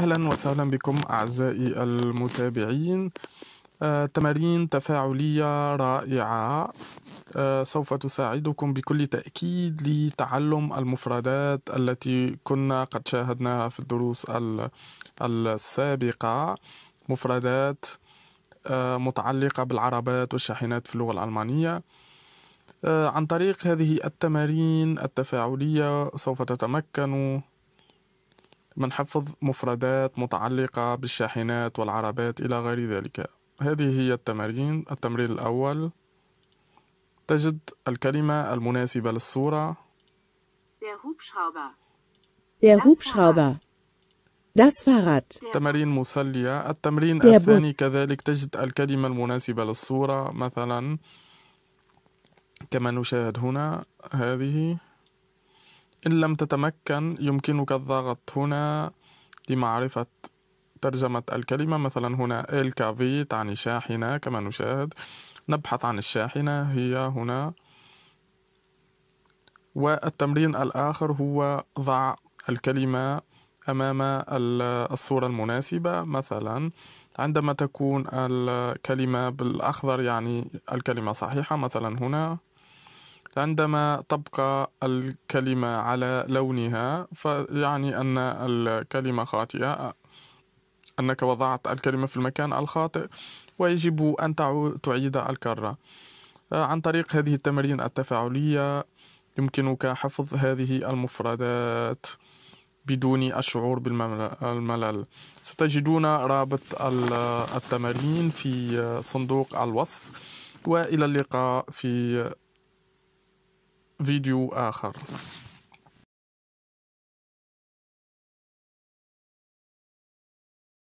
أهلا وسهلا بكم أعزائي المتابعين. آه، تمارين تفاعلية رائعة. آه، سوف تساعدكم بكل تأكيد لتعلم المفردات التي كنا قد شاهدناها في الدروس السابقة. مفردات آه، متعلقة بالعربات والشاحنات في اللغة الألمانية. عن طريق هذه التمارين التفاعلية سوف تتمكن من حفظ مفردات متعلقة بالشاحنات والعربات إلى غير ذلك. هذه هي التمارين. التمرين الأول. تجد الكلمة المناسبة للصورة. Der Hubschrauber. Der Hubschrauber. Das Fahrrad. تمارين مسلية. التمرين الثاني. كذلك. تجد الكلمة المناسبة للصورة. مثلا كما نشاهد هنا هذه إن لم تتمكن يمكنك الضغط هنا لمعرفة ترجمة الكلمة. مثلا هنا الكافي تعني شاحنة كما نشاهد. نبحث عن الشاحنة هي هنا. والتمرين الآخر هو ضع الكلمة أمام الصورة المناسبة. مثلا عندما تكون الكلمة بالأخضر يعني الكلمة صحيحة. مثلا هنا. عندما تبقى الكلمة على لونها فيعني أن الكلمة خاطئة أنك وضعت الكلمة في المكان الخاطئ ويجب أن تعيد الكرة. عن طريق هذه التمارين التفاعلية يمكنك حفظ هذه المفردات بدون الشعور بالملل ستجدون رابط التمارين في صندوق الوصف وإلى اللقاء في فيديو آخر